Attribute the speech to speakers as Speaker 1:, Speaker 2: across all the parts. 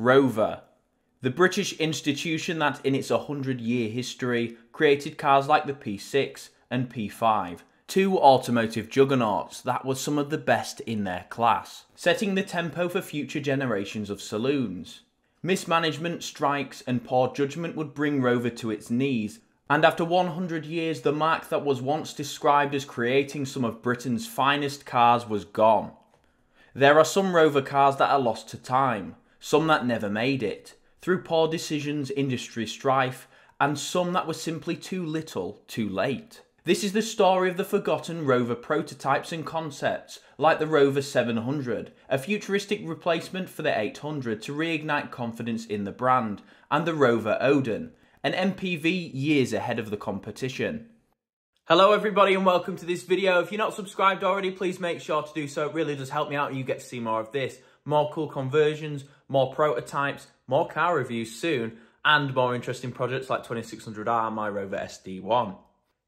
Speaker 1: Rover. The British institution that in its 100 year history created cars like the P6 and P5, two automotive juggernauts that were some of the best in their class, setting the tempo for future generations of saloons. Mismanagement, strikes, and poor judgment would bring Rover to its knees, and after 100 years, the marque that was once described as creating some of Britain's finest cars was gone. There are some Rover cars that are lost to time, some that never made it, through poor decisions, industry strife, and some that were simply too little, too late. This is the story of the forgotten Rover prototypes and concepts, like the Rover 700, a futuristic replacement for the 800 to reignite confidence in the brand, and the Rover Odin, an MPV years ahead of the competition. Hello everybody and welcome to this video. If you're not subscribed already, please make sure to do so. It really does help me out and you get to see more of this. More cool conversions, more prototypes, more car reviews soon, and more interesting projects like 2600R my Rover SD1.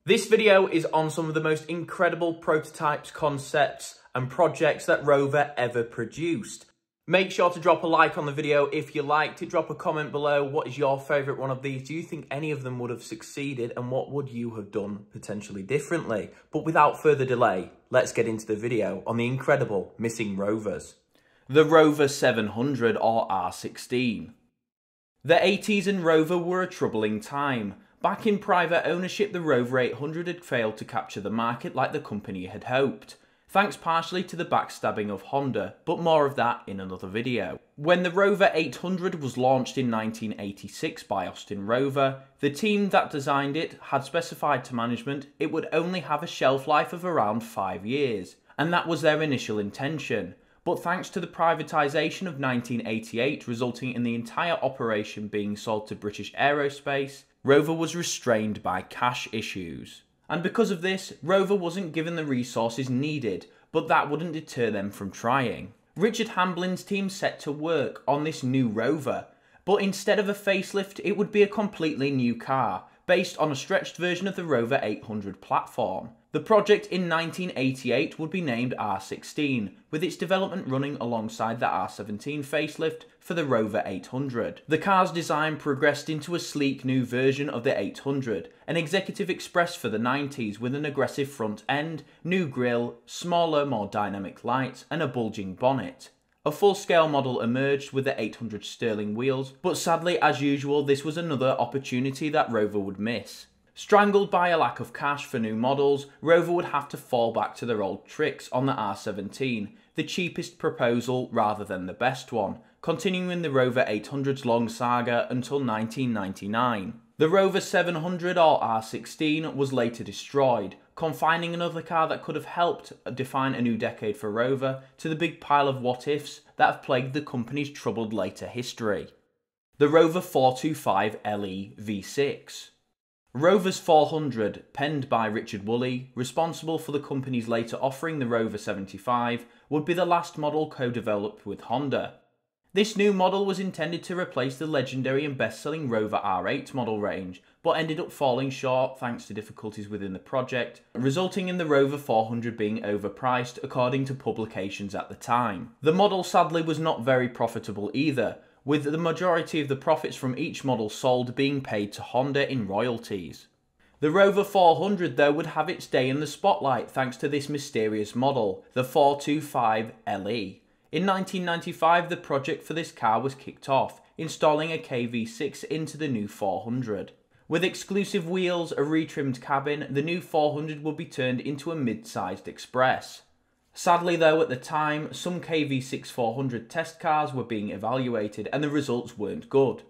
Speaker 1: This video is on some of the most incredible prototypes, concepts and projects that Rover ever produced. Make sure to drop a like on the video if you liked it. Drop a comment below. What is your favourite one of these? Do you think any of them would have succeeded? And what would you have done potentially differently? But without further delay, let's get into the video on the incredible missing Rovers. The Rover 700 or R16. The 80s and Rover were a troubling time. Back in private ownership, the Rover 800 had failed to capture the market like the company had hoped, thanks partially to the backstabbing of Honda, but more of that in another video. When the Rover 800 was launched in 1986 by Austin Rover, the team that designed it had specified to management it would only have a shelf life of around 5 years, and that was their initial intention. But thanks to the privatisation of 1988 resulting in the entire operation being sold to British Aerospace, Rover was restrained by cash issues. And because of this, Rover wasn't given the resources needed, but that wouldn't deter them from trying. Richard Hamblin's team set to work on this new Rover, but instead of a facelift, it would be a completely new car, based on a stretched version of the Rover 800 platform. The project in 1988 would be named R16, with its development running alongside the R17 facelift for the Rover 800. The car's design progressed into a sleek new version of the 800, an executive express for the 90s with an aggressive front end, new grille, smaller, more dynamic lights, and a bulging bonnet. A full-scale model emerged with the 800 sterling wheels, but sadly as usual this was another opportunity that Rover would miss. Strangled by a lack of cash for new models, Rover would have to fall back to their old tricks on the R17, the cheapest proposal rather than the best one, continuing the Rover 800's long saga until 1999. The Rover 700 or R16 was later destroyed, confining another car that could have helped define a new decade for Rover to the big pile of what ifs that have plagued the company's troubled later history. The Rover 425 LE V6. Rover's 400, penned by Richard Woolley, responsible for the company's later offering the Rover 75, would be the last model co-developed with Honda. This new model was intended to replace the legendary and best-selling Rover R8 model range, but ended up falling short thanks to difficulties within the project, resulting in the Rover 400 being overpriced according to publications at the time. The model sadly was not very profitable either, with the majority of the profits from each model sold being paid to Honda in royalties. The Rover 400 though would have its day in the spotlight thanks to this mysterious model, the 425 LE. In 1995 the project for this car was kicked off, installing a KV6 into the new 400. With exclusive wheels, a retrimmed cabin, the new 400 would be turned into a mid-sized express. Sadly though, at the time, some KV6400 test cars were being evaluated and the results weren't good.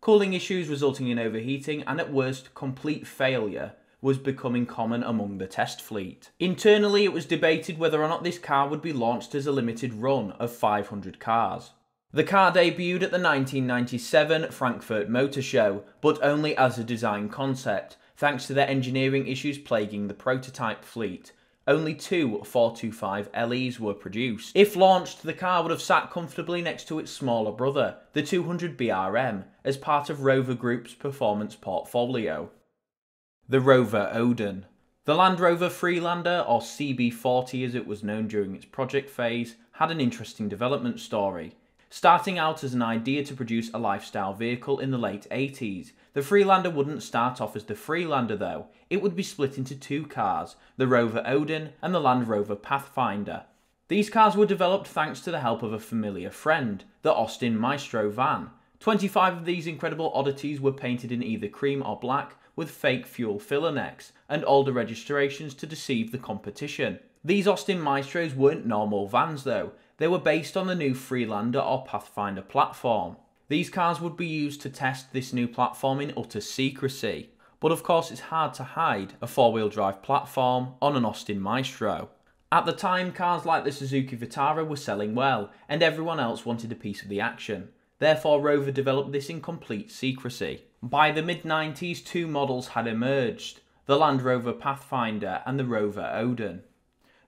Speaker 1: Cooling issues resulting in overheating and at worst, complete failure was becoming common among the test fleet. Internally, it was debated whether or not this car would be launched as a limited run of 500 cars. The car debuted at the 1997 Frankfurt Motor Show, but only as a design concept, thanks to the engineering issues plaguing the prototype fleet, only two 425 LEs were produced. If launched, the car would have sat comfortably next to its smaller brother, the 200 BRM, as part of Rover Group's performance portfolio. The Rover Odin. The Land Rover Freelander, or CB40 as it was known during its project phase, had an interesting development story. Starting out as an idea to produce a lifestyle vehicle in the late 80s, the Freelander wouldn't start off as the Freelander though, it would be split into two cars, the Rover Odin and the Land Rover Pathfinder. These cars were developed thanks to the help of a familiar friend, the Austin Maestro van. 25 of these incredible oddities were painted in either cream or black with fake fuel filler necks and older registrations to deceive the competition. These Austin Maestros weren't normal vans though, they were based on the new Freelander or Pathfinder platform. These cars would be used to test this new platform in utter secrecy, but of course it's hard to hide a four-wheel drive platform on an Austin Maestro. At the time, cars like the Suzuki Vitara were selling well, and everyone else wanted a piece of the action. Therefore, Rover developed this in complete secrecy. By the mid 90s, two models had emerged the Land Rover Pathfinder and the Rover Odin.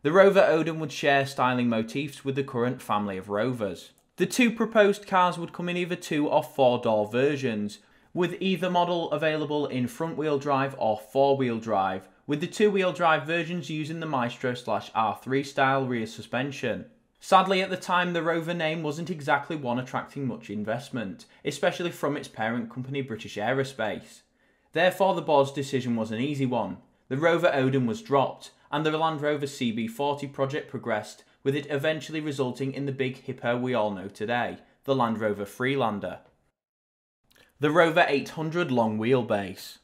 Speaker 1: The Rover Odin would share styling motifs with the current family of Rovers. The two proposed cars would come in either two or four door versions, with either model available in front wheel drive or four wheel drive, with the two wheel drive versions using the Maestro slash R3 style rear suspension. Sadly, at the time, the Rover name wasn't exactly one attracting much investment, especially from its parent company British Aerospace. Therefore, the board's decision was an easy one. The Rover Odin was dropped, and the Land Rover CB40 project progressed, with it eventually resulting in the big hippo we all know today, the Land Rover Freelander. The Rover 800 long wheelbase.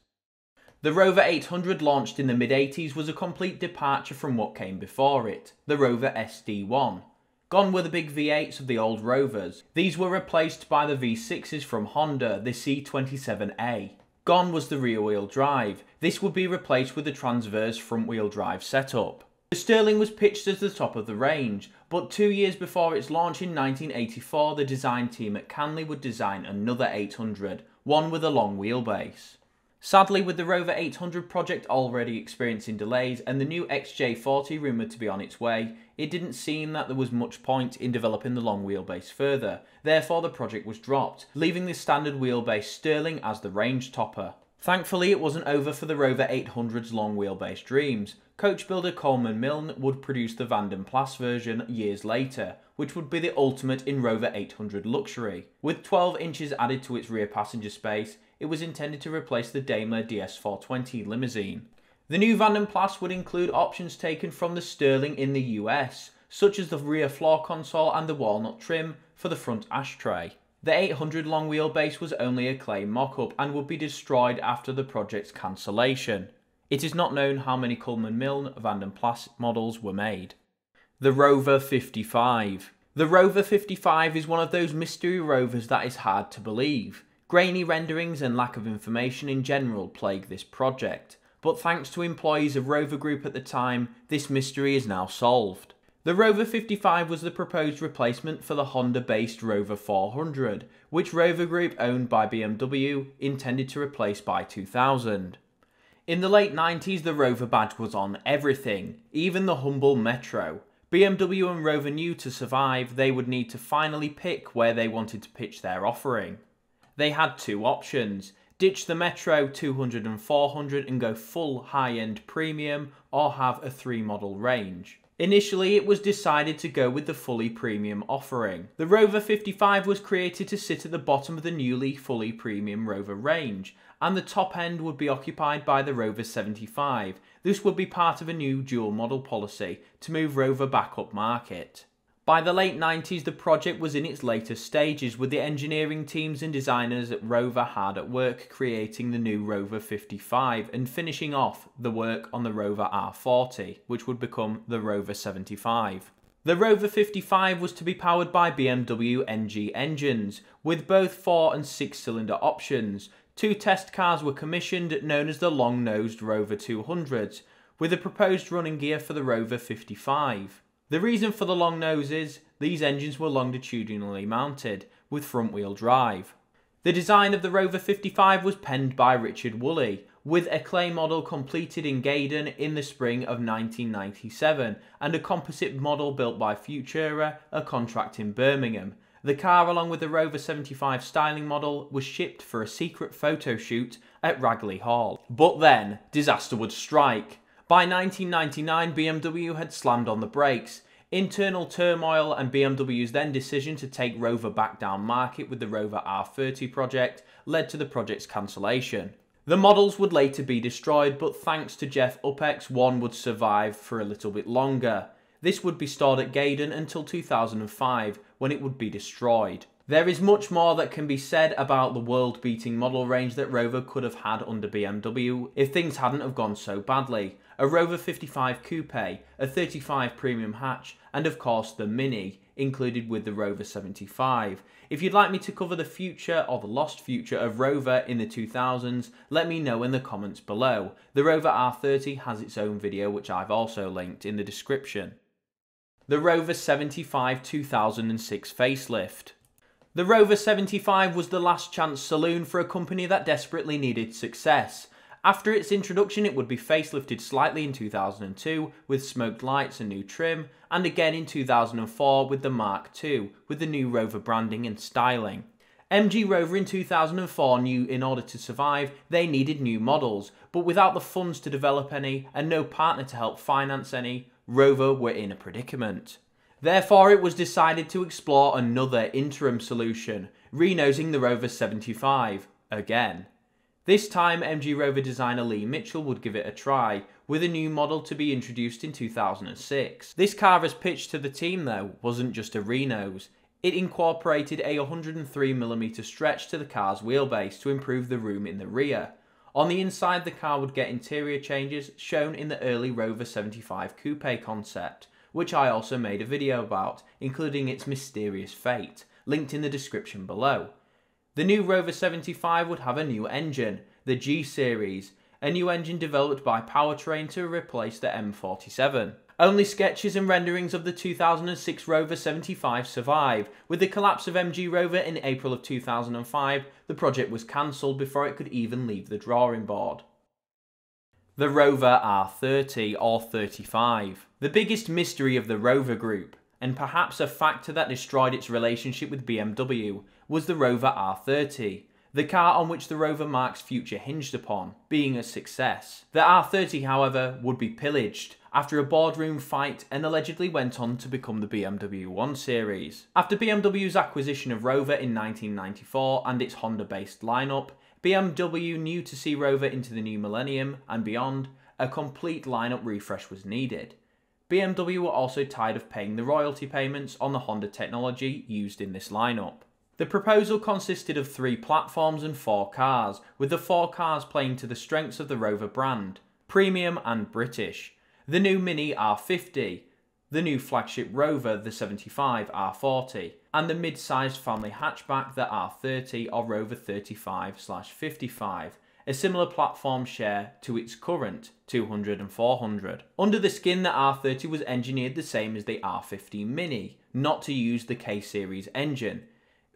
Speaker 1: The Rover 800 launched in the mid 80s was a complete departure from what came before it, the Rover SD1. Gone were the big V8s of the old Rovers. These were replaced by the V6s from Honda, the C27A. Gone was the rear wheel drive. This would be replaced with the transverse front wheel drive setup. The Sterling was pitched as the top of the range, but two years before its launch in 1984, the design team at Canley would design another 800, one with a long wheelbase. Sadly, with the Rover 800 project already experiencing delays and the new XJ40 rumoured to be on its way, it didn't seem that there was much point in developing the long wheelbase further, therefore the project was dropped, leaving the standard wheelbase Sterling as the range topper. Thankfully, it wasn't over for the Rover 800's long wheelbase dreams. Coach builder Coleman Milne would produce the Vanden Plas version years later, which would be the ultimate in Rover 800 luxury. With 12 inches added to its rear passenger space, it was intended to replace the Daimler DS420 limousine. The new Vanden Plas would include options taken from the Sterling in the US, such as the rear floor console and the walnut trim for the front ashtray. The 800 long wheelbase was only a clay mock-up and would be destroyed after the project's cancellation. It is not known how many Coleman Milne Vanden Plas models were made. The Rover 55. The Rover 55 is one of those mystery rovers that is hard to believe. Grainy renderings and lack of information in general plague this project, but thanks to employees of Rover Group at the time, this mystery is now solved. The Rover 55 was the proposed replacement for the Honda-based Rover 400, which Rover Group owned by BMW intended to replace by 2000. In the late 90s the Rover badge was on everything, even the humble Metro. BMW and Rover knew to survive they would need to finally pick where they wanted to pitch their offering they had two options. Ditch the Metro 200 and 400 and go full high-end premium or have a three model range. Initially, it was decided to go with the fully premium offering. The Rover 55 was created to sit at the bottom of the newly fully premium Rover range, and the top end would be occupied by the Rover 75. This would be part of a new dual model policy to move Rover back up market. By the late 90s, the project was in its later stages, with the engineering teams and designers at Rover hard at work creating the new Rover 55 and finishing off the work on the Rover R40, which would become the Rover 75. The Rover 55 was to be powered by BMW NG engines, with both 4 and 6 cylinder options. Two test cars were commissioned, known as the long nosed Rover 200s, with a proposed running gear for the Rover 55. The reason for the long nose is these engines were longitudinally mounted with front wheel drive. The design of the Rover 55 was penned by Richard Woolley, with a clay model completed in Gaydon in the spring of 1997 and a composite model built by Futura, a contract in Birmingham. The car, along with the Rover 75 styling model, was shipped for a secret photo shoot at Ragley Hall. But then, disaster would strike. By 1999, BMW had slammed on the brakes. Internal turmoil and BMW's then decision to take Rover back down market with the Rover R30 project led to the project's cancellation. The models would later be destroyed, but thanks to Geoff Upex, one would survive for a little bit longer. This would be stored at Gaydon until 2005, when it would be destroyed. There is much more that can be said about the world-beating model range that Rover could have had under BMW if things hadn't have gone so badly. A Rover 55 Coupe, a 35 Premium hatch, and of course the Mini, included with the Rover 75. If you'd like me to cover the future or the lost future of Rover in the 2000s, let me know in the comments below. The Rover R30 has its own video which I've also linked in the description. The Rover 75 2006 facelift. The Rover 75 was the last chance saloon for a company that desperately needed success. After its introduction, it would be facelifted slightly in 2002 with smoked lights and new trim, and again in 2004 with the Mark II, with the new Rover branding and styling. MG Rover in 2004 knew in order to survive, they needed new models, but without the funds to develop any and no partner to help finance any, Rover were in a predicament. Therefore, it was decided to explore another interim solution, renosing the Rover 75 again. This time, MG Rover designer Lee Mitchell would give it a try, with a new model to be introduced in 2006. This car as pitched to the team though, wasn't just a renose, It incorporated a 103mm stretch to the car's wheelbase to improve the room in the rear. On the inside, the car would get interior changes shown in the early Rover 75 Coupe concept, which I also made a video about, including its mysterious fate, linked in the description below. The new Rover 75 would have a new engine, the G Series, a new engine developed by Powertrain to replace the M47. Only sketches and renderings of the 2006 Rover 75 survive. With the collapse of MG Rover in April of 2005, the project was cancelled before it could even leave the drawing board the Rover R30 or 35. The biggest mystery of the Rover group, and perhaps a factor that destroyed its relationship with BMW, was the Rover R30, the car on which the Rover marque's future hinged upon, being a success. The R30, however, would be pillaged after a boardroom fight and allegedly went on to become the BMW 1 Series. After BMW's acquisition of Rover in 1994 and its Honda-based lineup, BMW knew to see Rover into the new millennium and beyond, a complete lineup refresh was needed. BMW were also tired of paying the royalty payments on the Honda technology used in this lineup. The proposal consisted of three platforms and four cars, with the four cars playing to the strengths of the Rover brand, premium and British. The new Mini R50, the new flagship Rover, the 75 R40, and the mid-sized family hatchback, the R30 or Rover 35/55, a similar platform share to its current 200 and 400. Under the skin, the R30 was engineered the same as the R50 Mini, not to use the K-Series engine,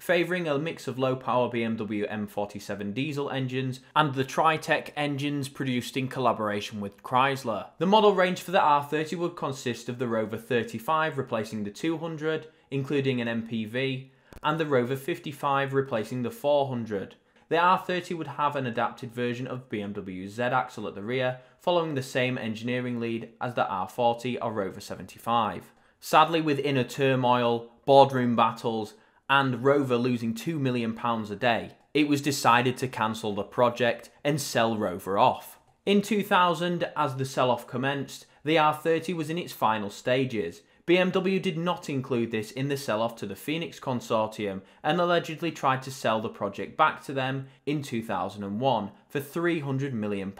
Speaker 1: favouring a mix of low-power BMW M47 diesel engines and the Tritec engines produced in collaboration with Chrysler. The model range for the R30 would consist of the Rover 35 replacing the 200, including an MPV, and the Rover 55 replacing the 400. The R30 would have an adapted version of BMW's Z-axle at the rear, following the same engineering lead as the R40 or Rover 75. Sadly, with inner turmoil, boardroom battles, and Rover losing £2 million a day, it was decided to cancel the project and sell Rover off. In 2000, as the sell-off commenced, the R30 was in its final stages, BMW did not include this in the sell-off to the Phoenix consortium and allegedly tried to sell the project back to them in 2001 for £300 million.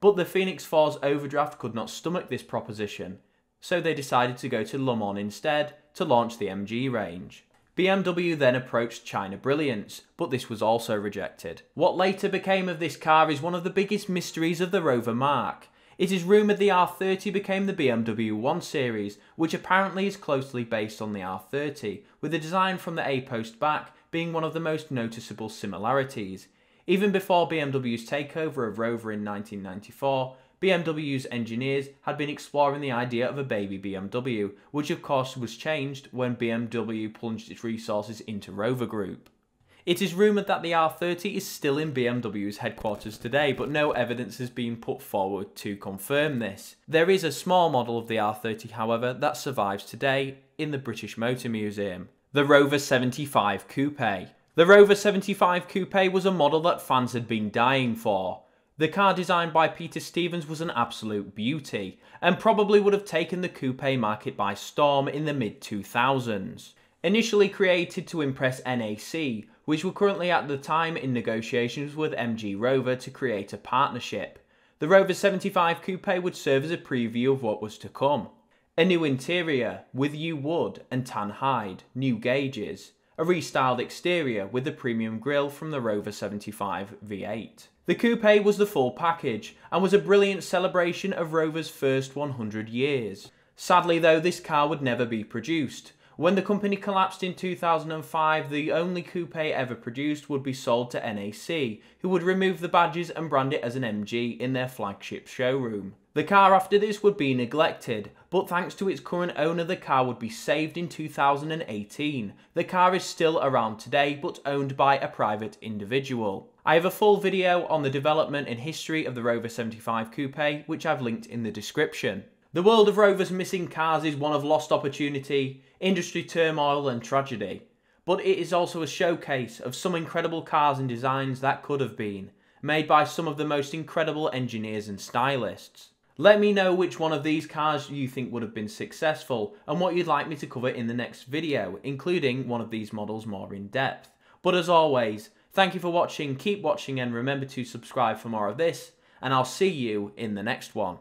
Speaker 1: But the Phoenix 4's overdraft could not stomach this proposition, so they decided to go to Le Mans instead to launch the MG range. BMW then approached China Brilliance, but this was also rejected. What later became of this car is one of the biggest mysteries of the Rover marque. It is rumoured the R30 became the BMW 1 Series, which apparently is closely based on the R30, with the design from the A-post back being one of the most noticeable similarities. Even before BMW's takeover of Rover in 1994, BMW's engineers had been exploring the idea of a baby BMW, which of course was changed when BMW plunged its resources into Rover Group. It is rumoured that the R30 is still in BMW's headquarters today, but no evidence has been put forward to confirm this. There is a small model of the R30, however, that survives today in the British Motor Museum. The Rover 75 Coupe. The Rover 75 Coupe was a model that fans had been dying for. The car designed by Peter Stevens was an absolute beauty, and probably would have taken the coupe market by storm in the mid 2000s. Initially created to impress NAC, which were currently at the time in negotiations with MG Rover to create a partnership. The Rover 75 Coupe would serve as a preview of what was to come. A new interior with yew wood and tan hide, new gauges, a restyled exterior with the premium grille from the Rover 75 V8. The coupe was the full package and was a brilliant celebration of Rover's first 100 years. Sadly though, this car would never be produced, when the company collapsed in 2005, the only coupe ever produced would be sold to NAC, who would remove the badges and brand it as an MG in their flagship showroom. The car after this would be neglected, but thanks to its current owner the car would be saved in 2018. The car is still around today but owned by a private individual. I have a full video on the development and history of the Rover 75 Coupe which I've linked in the description. The world of Rover's missing cars is one of lost opportunity, industry turmoil and tragedy. But it is also a showcase of some incredible cars and designs that could have been, made by some of the most incredible engineers and stylists. Let me know which one of these cars you think would have been successful and what you'd like me to cover in the next video, including one of these models more in depth. But as always, thank you for watching, keep watching and remember to subscribe for more of this, and I'll see you in the next one.